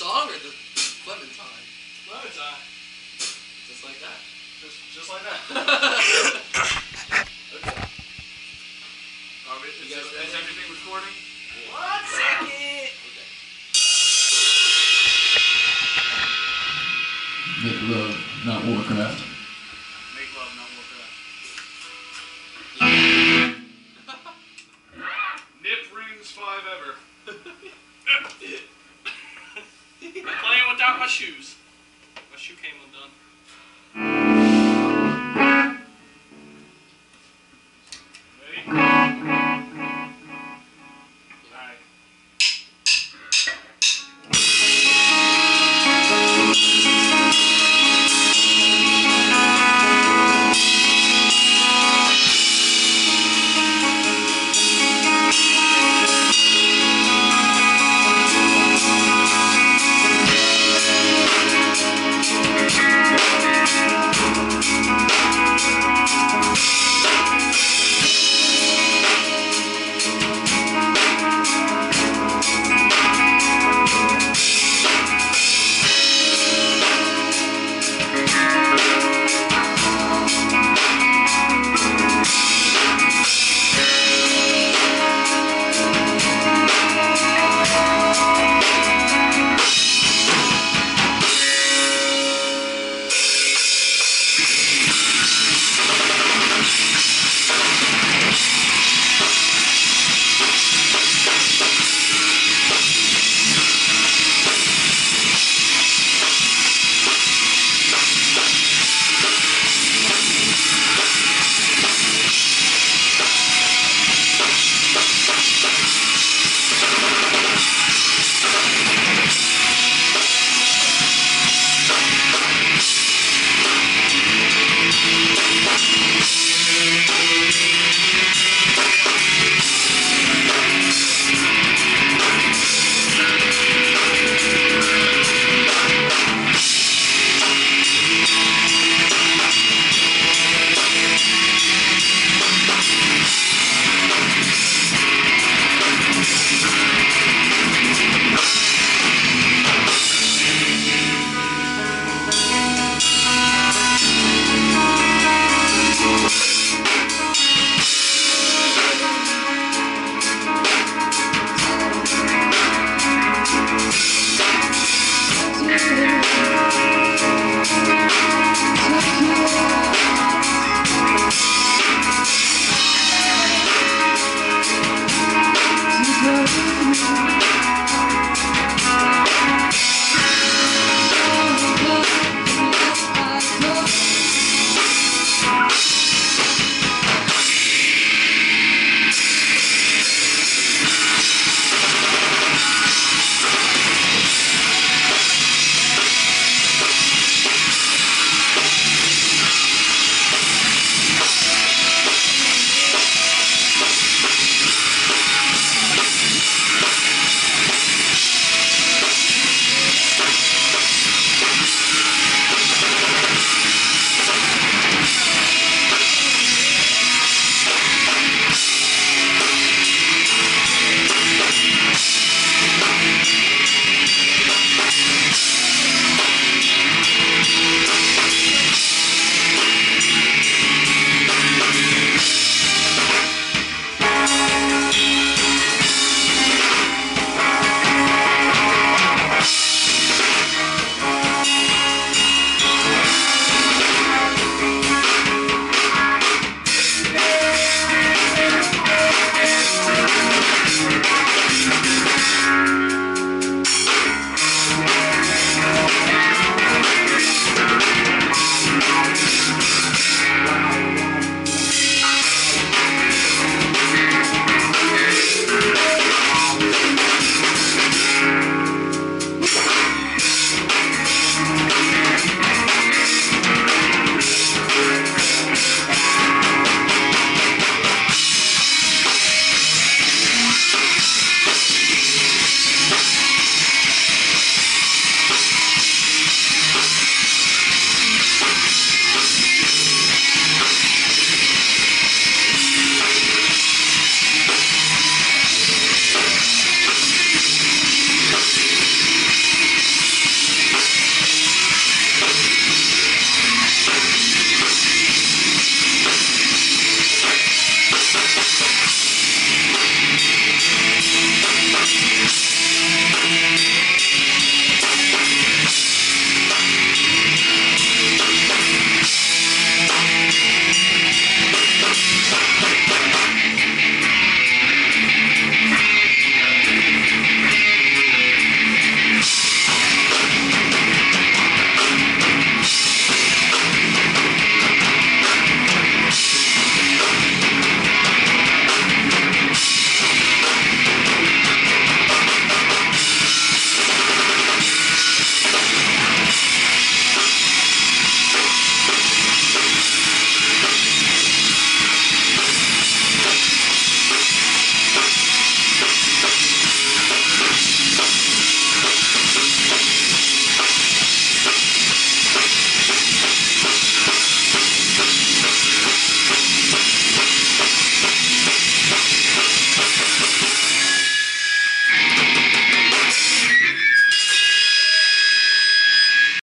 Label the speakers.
Speaker 1: song or the Clementine?
Speaker 2: Clementine.
Speaker 1: Just like that.
Speaker 2: Just, just like that.
Speaker 1: Okay.
Speaker 2: Are we, is,
Speaker 1: guys
Speaker 2: is everything recording?
Speaker 1: One second. Okay.
Speaker 3: Make love, not Warcraft.
Speaker 2: Make love, not Warcraft. Nip rings five ever.
Speaker 4: Playing without my shoes. My shoe came undone.